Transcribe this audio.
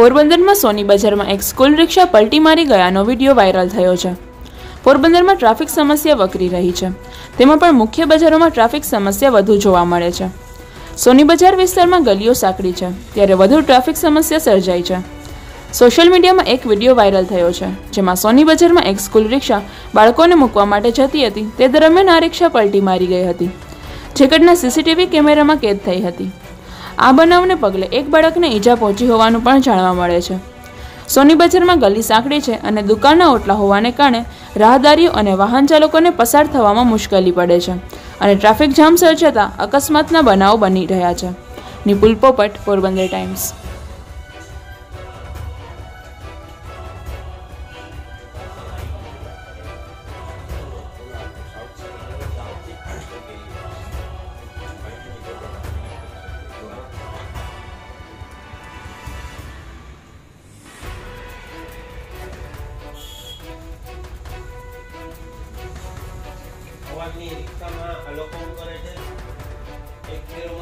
પોરબંદરમાં સોની બજારમાં એક સ્કૂલ રિક્ષા પલટી મારી ગયાનો વીડિયો વાયરલ થયો છે. પોરબંદરમાં ટ્રાફિક સમસ્યા વકરી રહી છે. તેમાં પણ મુખ્ય બજારોમાં ટ્રાફિક સમસ્યા વધુ જોવા મળે છે. સોની બજાર વિસ્તારમાં ગલીઓ સાંકડી છે, ત્યારે વધુ ટ્રાફિક સમસ્યા સર્જાઈ છે. સોશિયલ મીડિયામાં એક વીડિયો વાયરલ થયો છે, જેમાં સોની બજારમાં એક સ્કૂલ રિક્ષા બાળકોને મૂકવા માટે જતી હતી. તે દરમિયાન આ રિક્ષા પલટી મારી ગઈ હતી, જે ઘટના સીસીટીવી કેમેરામાં કેદ થઈ હતી. આ બનાવને પગલે એક બાળકને ઈજા પહોંચી હોવાનું પણ જાણવા મળે છે. સોની બજારમાં ગલી સાંકડી છે અને દુકાનના ઓટલા હોવાને કારણે રાહદારીઓ અને વાહન ચાલકોને પસાર થવામાં મુશ્કેલી પડે છે અને ટ્રાફિક જામ સર્જાતા અકસ્માતના બનાવો બની રહ્યા છે. નિપુલ પોપટ પોરબંદર ટાઈમ્સ. ભગવાનની ઈચ્છામાં આ લોકો કરે છે એક ફેરો